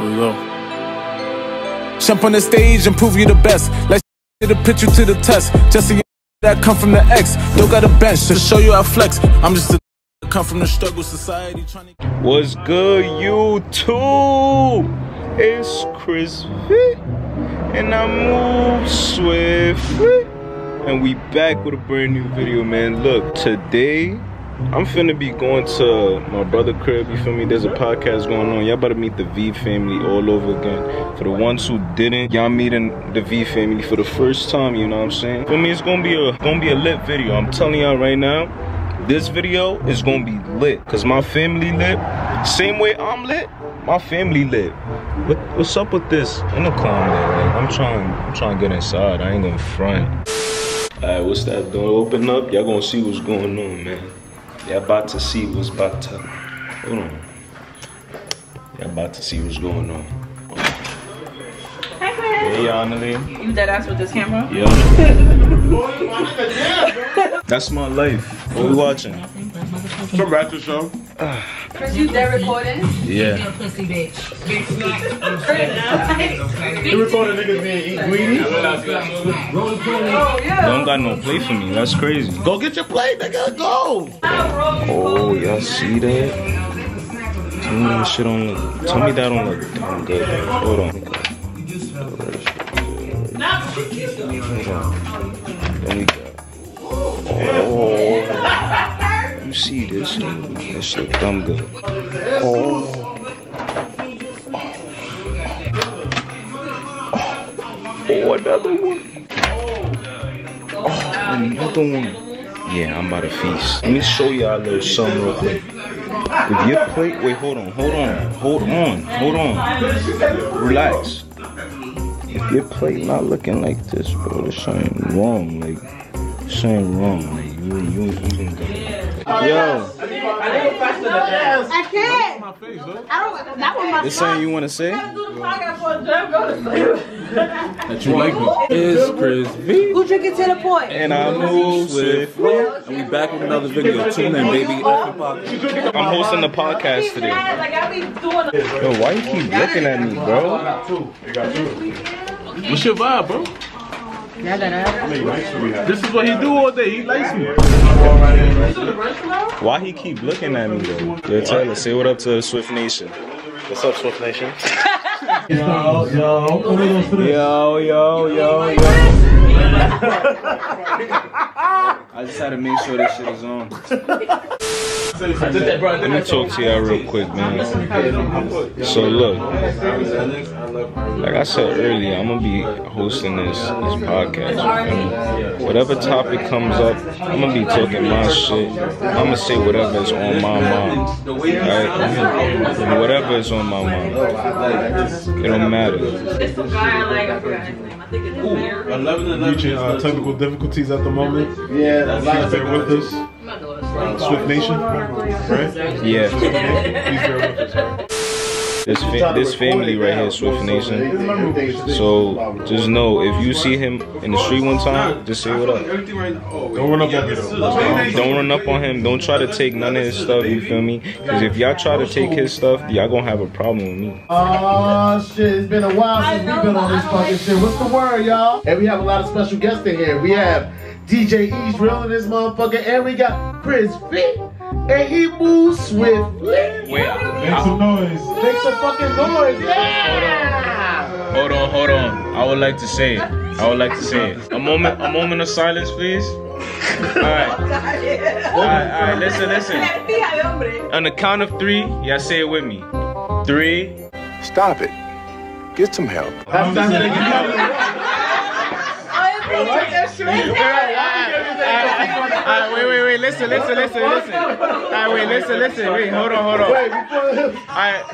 Here we go. Jump on the stage and prove you the best. Let's get a picture to the test. Just so you that come from the X. Don't got a bench to show you how flex. I'm just a come from the struggle society trying to. What's good, YouTube? It's Chris Vee, and I move swiftly. And we back with a brand new video, man. Look, today I'm finna be going to my brother crib. You feel me? There's a podcast going on. Y'all better meet the Vee family all over again. For the ones who didn't, y'all meeting the Vee family for the first time. You know what I'm saying? For me, it's gonna be a gonna be a lit video. I'm telling y'all right now. This video is gonna be lit, cause my family lit. Same way I'm lit, my family lit. What, what's up with this intercom there? Like, I'm trying, I'm trying to get inside. I ain't gonna front. Alright, what's that door open up? Y'all gonna see what's going on, man. Y'all about to see what's about to. Hold on. Y'all about to see what's going on. Hi, Chris. Hey, Annalie. You dead ass with this camera? Yeah. That's my life. What we watching? Some ratchet show. Ah. Chris, you dead recording? Yeah. pussy bitch. You recording niggas being eat greedy? Oh, yeah. Don't got no play for me. That's crazy. Go get your plate, nigga. Go. Oh, y'all see that? Tell me that shit don't look. Tell me that don't look damn good. Hold on. Hold on. Then we got. You see this? That shit dumb good. Oh. Oh, another one. Oh, another one. Yeah, I'm about to feast. Let me show y'all a little something real quick. If your plate, wait, hold on, hold on, hold on, hold on. Relax. If your plate not looking like this, bro, there's something wrong. Like, something wrong. Like, you, you ain't even got Yo, I can't. I don't. That one my this something you want to say? That you like me. It's Chris Vee. Who drinking to the point? And I move swiftly. And we back with another video. Tune in, baby. I'm hosting the podcast today. Like I be doing. Yo, why you keep looking at me, bro? What's your vibe, bro? This is what he do all day. He likes me. Why he keep looking at me though? Yo, Taylor, say what up to Swift Nation. What's up, Swift Nation? Yo, yo, yo, yo. I just had to make sure this shit is on. Let me talk to y'all real quick, man. So look, like I said earlier, I'm gonna be hosting this this podcast. Whatever topic comes up, I'm gonna be talking my shit. I'm gonna say whatever is on my mind, right? Whatever is on my mind, it don't matter. It's the guy like. I forgot his name. I think it's Amir. Reaching uh, technical difficulties at the moment. Yeah, please bear with us. Uh, Swift Nation, right? Yeah. This fa- this family right here, Swift Nation. So just know if you see him in the street one time, just say what up. Don't run up on me though. Don't run up on him. Don't try to take none of his stuff. You feel me? Because if y'all try to take his stuff, y'all gonna have a problem with me. Oh shit, it's been a while since we've been on this fucking shit. What's the word, y'all? And we have a lot of special guests in here. We have DJ E's real in this motherfucker, and we got Chris Vee. And he moves swiftly. Wait, Make some noise. Make some fucking noise. Yeah! hold on, hold on. I would like to say it. I would like to say it. A moment, a moment of silence, please. All right, all right, all right. Listen, listen. On the count of three, y'all say it with me. Three. Stop it. Get some help. Alright, wait, wait, wait. Listen, listen, listen, listen. Alright, wait, listen, listen. Wait, hold on, hold on. Alright.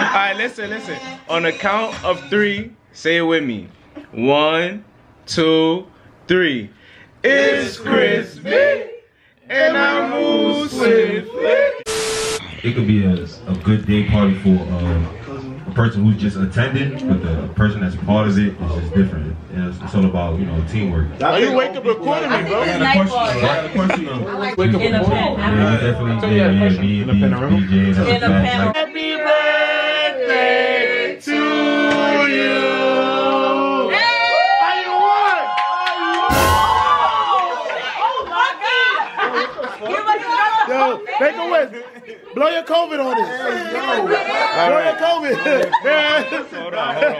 Alright, listen, listen. On the count of three, say it with me. One, two, three. It's Chris Vee, and I move swiftly. it could be a, a good day party for uh, a person who's just attending with the person that's part of it is just different. It's, it's all about, you know, teamwork. Are you wake up recording me, bro? I had a question. I had a question. I like wake up recording. Yeah, definitely. So yeah, yeah, B, B, DJ, that's a fact. Happy birthday. Yo, make a wish blow your COVID on it. Blow your COVID. Hold on, hold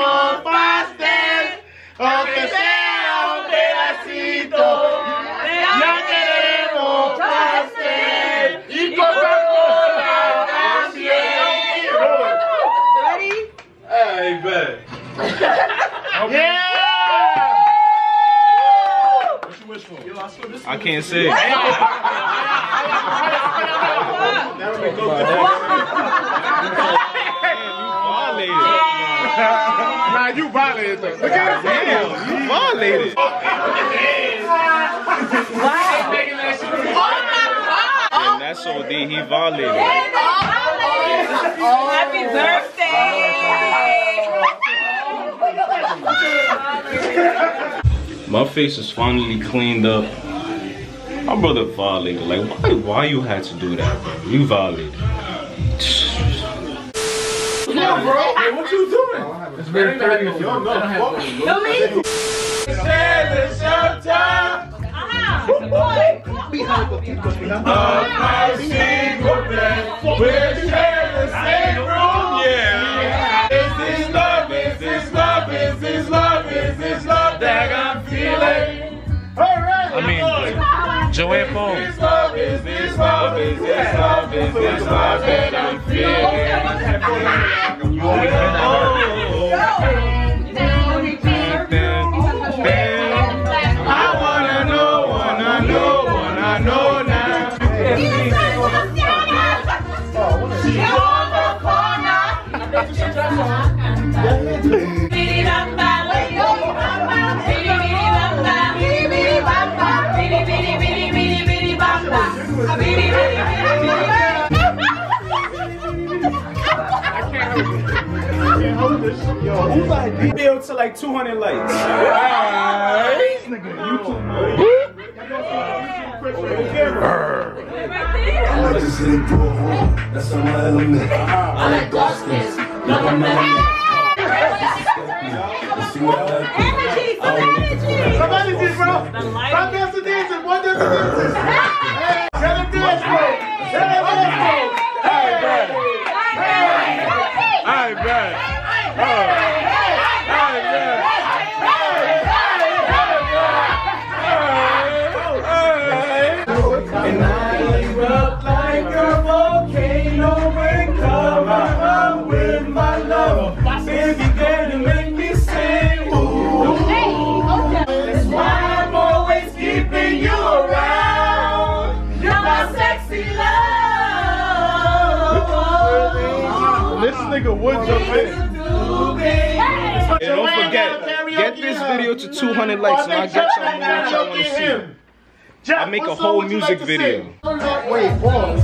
on. I can't say. Nah, you violated though. Look at his Damn, you violated. And that's OD, he violated. Happy birthday! My face is finally cleaned up. My brother violated. Like, why, why you had to do that, bro? You violated. Hey, what you doing? It's very 30 if you don't know. No me? Yeah. Is this love? Is this love? Is this love? Mean, Joanne Foam. Is love? Is this love? Is this love? Is this love that I'm feeling? I Video to like 200 likes. Somebody did, bro. Stop dancing, dancing. One dancing, dancing. Hey, get a dance, bro. Get a dance, bro. Hey, bro. Hey, bro. And I erupt like a volcano and cover up with my love. Baby, girl, you make me sing. Ooh. That's why I'm always nigga would jump in. Video to 200 likes and I'll get y'all more what y'all want to see. I make a whole music video. Wait, pause.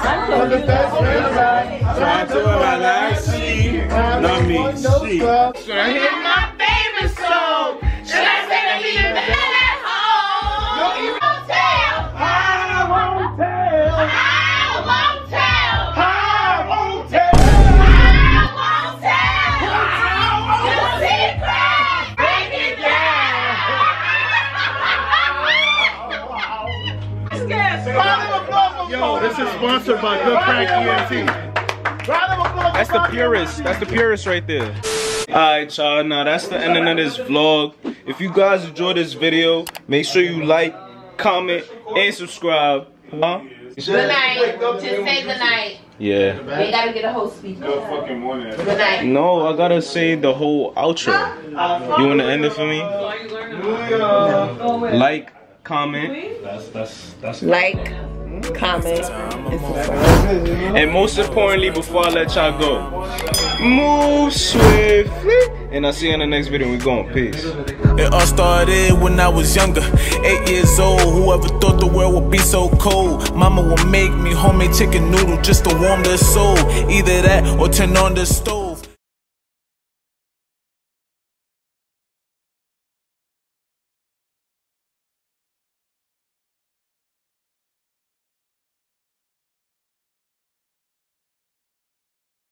I'm the best man. Try to relax, see, not me, see. Should I hear my sponsored by Good Prank ENT. Round of applause. That's the purist. That's the purist right there. Alright, y'all. Now that's the ending of this vlog. If you guys enjoyed this video, make sure you like, comment, and subscribe. Huh? Good night. Just say good night. Yeah. They gotta get a whole speech. fucking morning. Good night. No, I gotta say the whole outro. You wanna end it for me? Like, comment, Like, comment, and most importantly, before I let y'all go, move swiftly. And I'll see you in the next video. We're going. Peace. It all started when I was younger, eight years old. Whoever thought the world would be so cold? Mama would make me homemade chicken noodle just to warm the soul. Either that or turn on the stove.